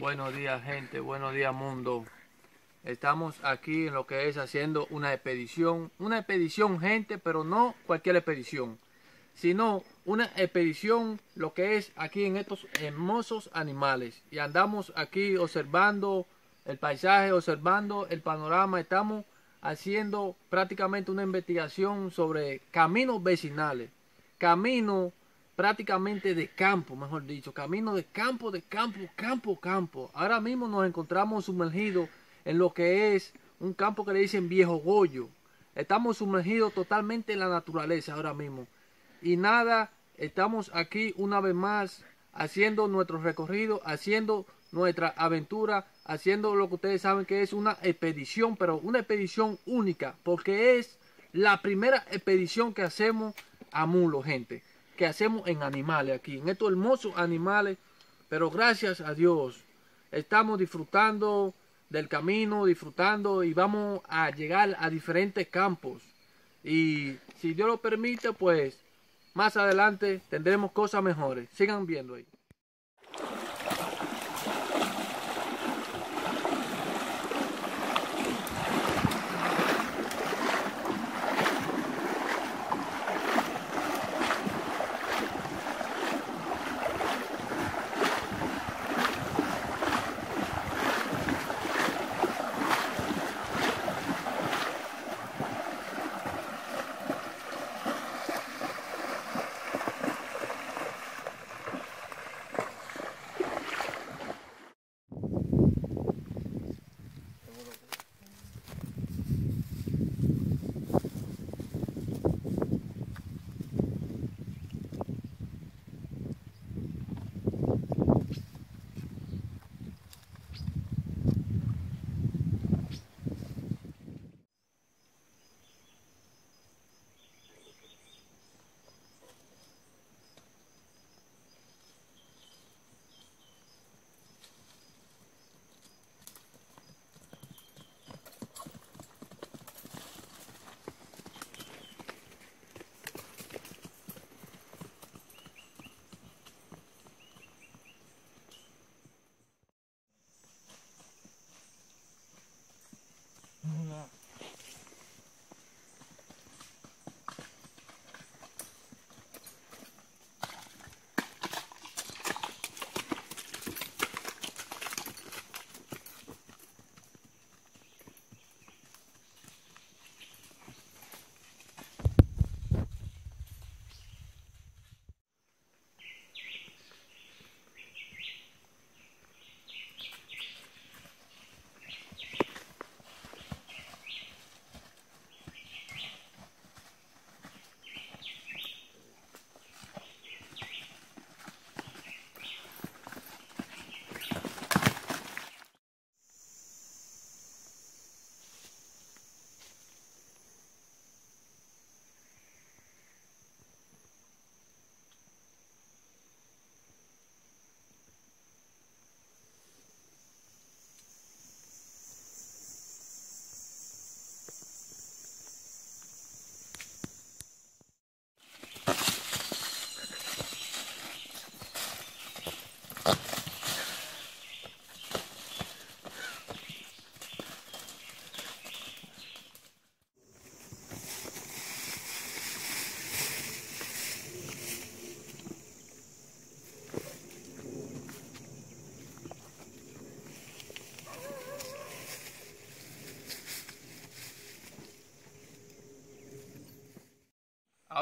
Buenos días gente, buenos días mundo. Estamos aquí en lo que es haciendo una expedición. Una expedición gente, pero no cualquier expedición. Sino una expedición lo que es aquí en estos hermosos animales. Y andamos aquí observando el paisaje, observando el panorama. Estamos haciendo prácticamente una investigación sobre caminos vecinales. Caminos prácticamente de campo, mejor dicho, camino de campo, de campo, campo, campo. Ahora mismo nos encontramos sumergidos en lo que es un campo que le dicen viejo Goyo. Estamos sumergidos totalmente en la naturaleza ahora mismo. Y nada, estamos aquí una vez más haciendo nuestro recorrido, haciendo nuestra aventura, haciendo lo que ustedes saben que es una expedición, pero una expedición única, porque es la primera expedición que hacemos a Mulo, gente que hacemos en animales aquí, en estos hermosos animales. Pero gracias a Dios, estamos disfrutando del camino, disfrutando y vamos a llegar a diferentes campos. Y si Dios lo permite, pues más adelante tendremos cosas mejores. Sigan viendo ahí.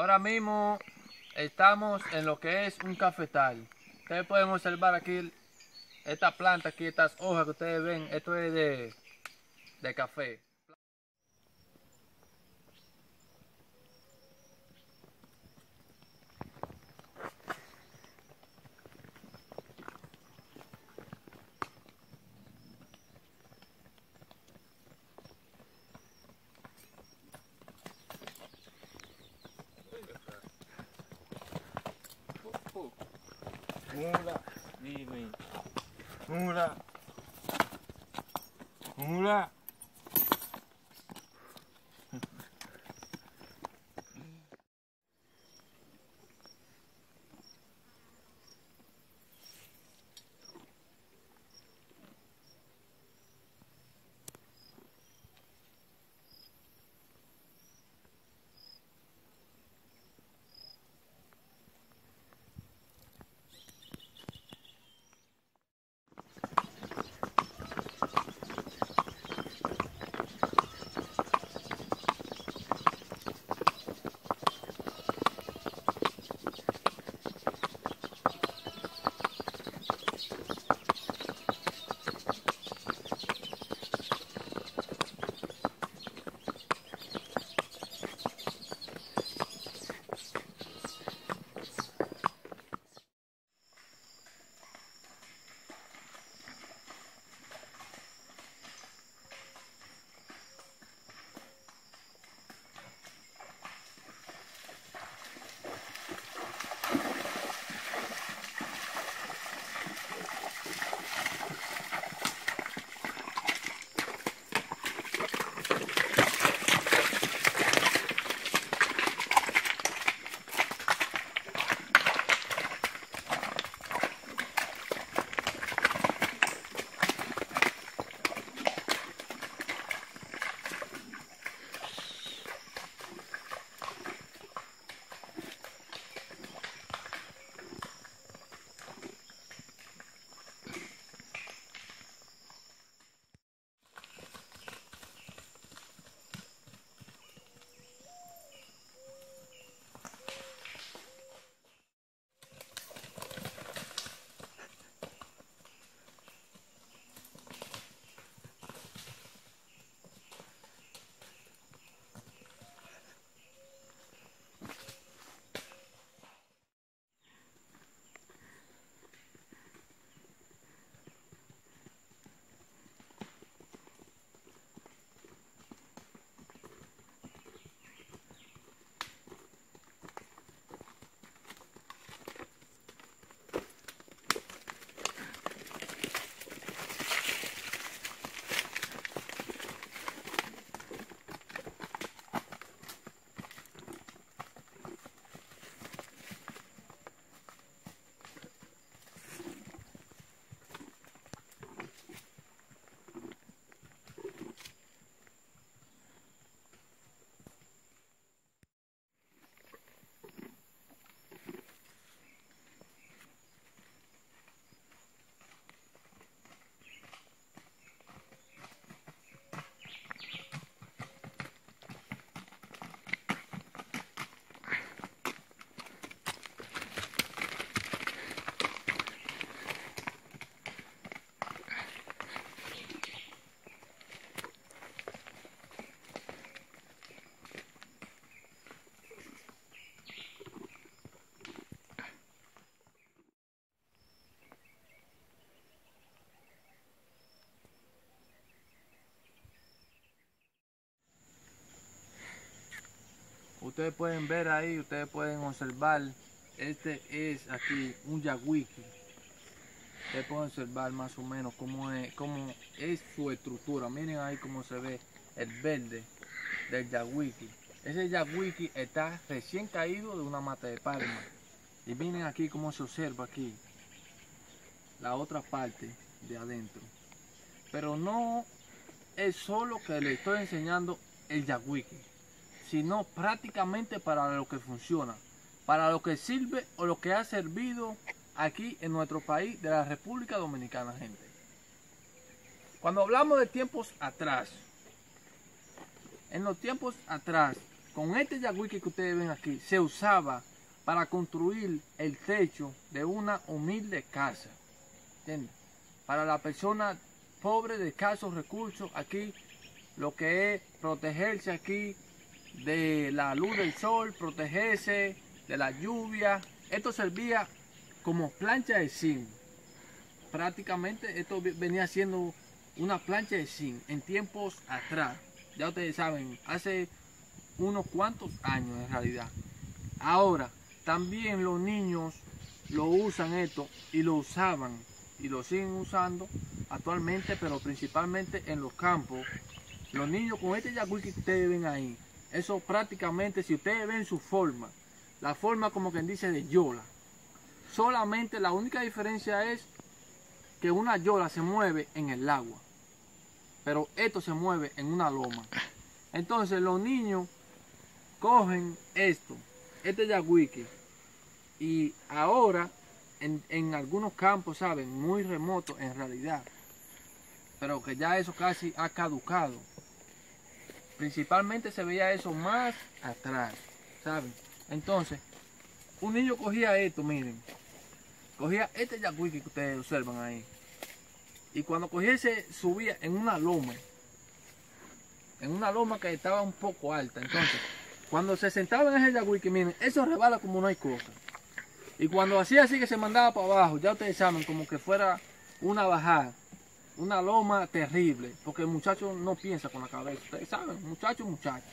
Ahora mismo estamos en lo que es un cafetal. Ustedes pueden observar aquí esta planta, aquí estas hojas que ustedes ven, esto es de, de café. Mula, dime. Mula. Mula. Ustedes pueden ver ahí, ustedes pueden observar, este es aquí un yagüiki. Ustedes pueden observar más o menos cómo es, cómo es su estructura. Miren ahí cómo se ve el verde del yagüiki. Ese yagüiki está recién caído de una mata de palma. Y miren aquí cómo se observa aquí la otra parte de adentro. Pero no es solo que le estoy enseñando el yagüiki, sino prácticamente para lo que funciona, para lo que sirve o lo que ha servido aquí en nuestro país de la República Dominicana, gente. Cuando hablamos de tiempos atrás, en los tiempos atrás, con este yagüiki que ustedes ven aquí, se usaba para construir el techo de una humilde casa. ¿Entienden? Para la persona pobre de escasos recursos, aquí lo que es protegerse aquí de la luz del sol, protegerse de la lluvia. Esto servía como plancha de zinc. Prácticamente esto venía siendo una plancha de zinc en tiempos atrás. Ya ustedes saben, hace unos cuantos años en realidad. Ahora, también los niños lo usan esto y lo usaban y lo siguen usando actualmente, pero principalmente en los campos. Los niños con este yagüi que ustedes ven ahí, eso prácticamente, si ustedes ven su forma, la forma como quien dice de yola, solamente la única diferencia es que una yola se mueve en el agua, pero esto se mueve en una loma. Entonces los niños cogen esto, este yagüique, y ahora en, en, algunos campos, ¿saben? Muy remotos en realidad, pero que ya eso casi ha caducado. Principalmente se veía eso más atrás, ¿saben? Entonces, un niño cogía esto, miren, cogía este yagüique que ustedes observan ahí, y cuando cogía ese subía en una loma, en una loma que estaba un poco alta, entonces, cuando se sentaba en ese yagüique, miren, eso rebala como no hay cosa. Y cuando hacía así que se mandaba para abajo, ya ustedes saben, como que fuera una bajada, una loma terrible, porque el muchacho no piensa con la cabeza, ustedes saben, muchacho, muchacho.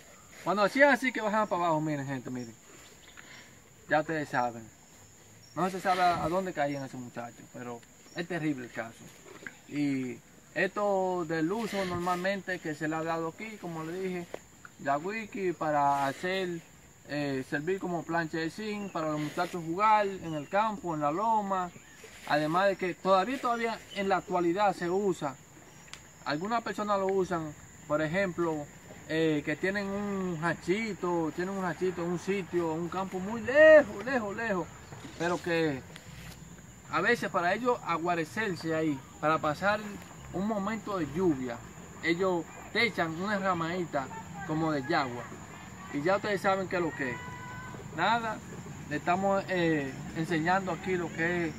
Cuando hacía así que bajaban para abajo, miren gente, miren, ya ustedes saben. No se sabe a dónde caían ese muchacho, pero es terrible el caso. Y esto del uso normalmente que se le ha dado aquí, como le dije, la wiki para hacer eh, servir como plancha de zinc para los muchachos jugar en el campo, en la loma. Además de que todavía, todavía en la actualidad se usa. Algunas personas lo usan, por ejemplo, eh, que tienen un hachito, tienen un hachito en un sitio, un campo muy lejos, lejos, lejos. Pero que a veces para ellos aguarecerse ahí, para pasar un momento de lluvia, ellos te echan una ramadita como de yagua y ya ustedes saben qué es lo que es. Nada, le estamos eh, enseñando aquí lo que es,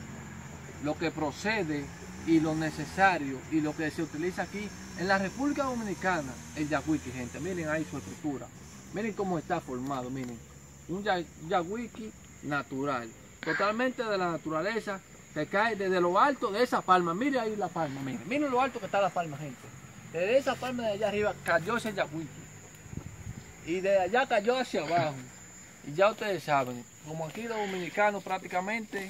lo que procede y lo necesario y lo que se utiliza aquí en la República Dominicana, el yagüiki, gente. Miren ahí su estructura. Miren cómo está formado, miren. Un yagüiki natural, totalmente de la naturaleza, que cae desde lo alto de esa palma. Miren ahí la palma, miren. Miren lo alto que está la palma, gente. Desde esa palma de allá arriba cayó ese yagüiki y de allá cayó hacia abajo. Y ya ustedes saben, como aquí los dominicanos prácticamente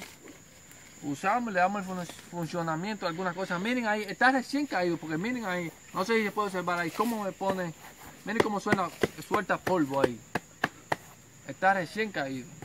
usamos, le damos el funcionamiento a algunas cosas. Miren ahí, está recién caído, porque miren ahí, no sé si se puede observar ahí, cómo me pone, miren cómo suena, suelta polvo ahí. Está recién caído.